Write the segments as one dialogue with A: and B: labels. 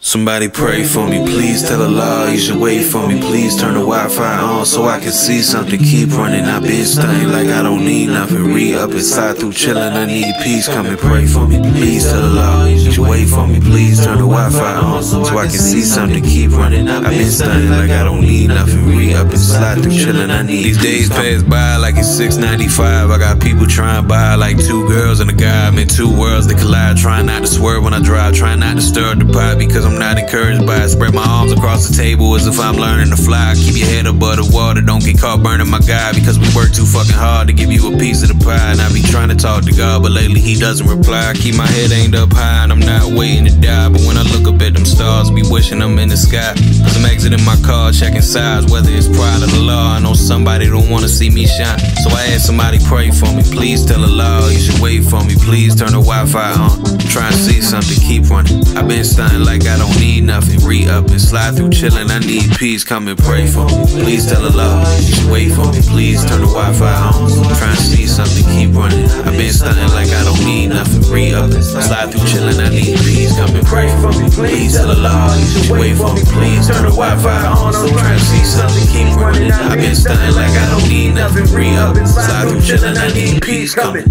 A: Somebody pray for me, please tell Allah you should wait for me. Please turn the Wi-Fi on so I can see something. Keep running, I been stunning like I don't need nothing. Re up inside through chillin', I need peace. Come and pray for me, please tell Allah you should wait for me. Please turn the Wi-Fi on so I can see something. Keep running, I been stunning like I don't need nothing. Re up and slide through chillin', I need These days pass by like it's 695. I got people trying to buy like two girls and a guy. I'm in two worlds that collide. Trying not to swerve when I drive, trying not to stir the pot because I'm not encouraged by it. Spread my arms across the table as if I'm learning to fly. Keep your head above the water, don't get caught burning my guy because we work too fucking hard to give you a piece of the pie. And I be trying to talk to God, but lately he doesn't reply. Keep my head aimed up high and I'm not waiting to die. But when I look up at them stars, be wishing I'm in the sky. Cause I'm exiting my car, checking sides, whether it's pride or the law. I know somebody don't wanna see me shine. So I had somebody pray for me. Please tell Allah you should wait for me. Please turn the Wi Fi on. Try and see something, keep running. I've been stunting like I don't need nothing. Re up and slide through chillin'. I need peace. Come and pray for me. Please tell Allah you should wait for me. Please turn the Wi Fi on. Try and see something, keep running. I've been stunting like I don't need nothing. Re up and slide through chillin'. I need peace. Come and pray for me. Please tell Allah you should wait for me. Please turn the Wi Fi on. Trying to see something, keep running. I've been stunting like I don't need nothing. Re up and slide through chillin'. I need peace. Coming.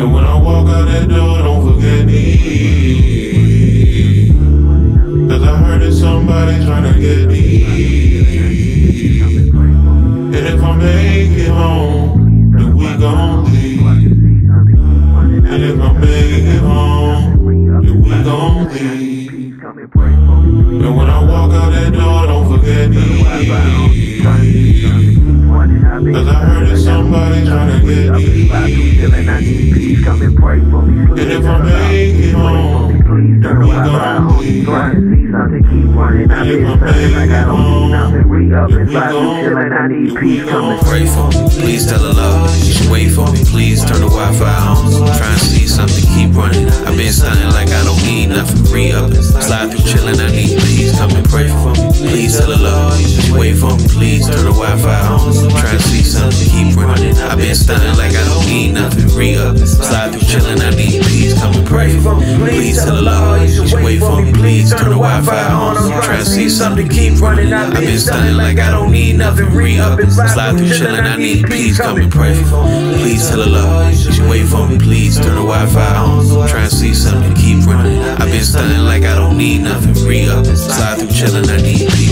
B: And when I heard it's somebody trying to get me. And if I make it home, then we gon' leave. And if I make it home, then we gon' leave. And when I walk out that door, don't forget me. And if I make it home, we gon'
A: Pray for me, please tell Allah you should wait for me. Please turn the Wi-Fi on. Try and see something, keep running. I've been stunting like I don't need nothing. Re up and slide through chillin'. I need peace. Come and pray for me. Please tell Allah you should wait for me. Please turn the Wi-Fi on. Try and see something, keep running. I've been stunting like I don't need nothing. Re up slide through chillin'. I need peace. Come and pray. Please tell Allah you should wait for me. Please turn the Wi-Fi on. Try and see something, keep running. I've been stunting like I don't need nothing. Re up slide through chillin'. I need peace. Come and pray. Please tell Allah you should wait for me. Please turn the Wi-Fi on. Try and see something, keep running. I've been stunting like I don't need nothing. Re up slide through chillin'. I need peace.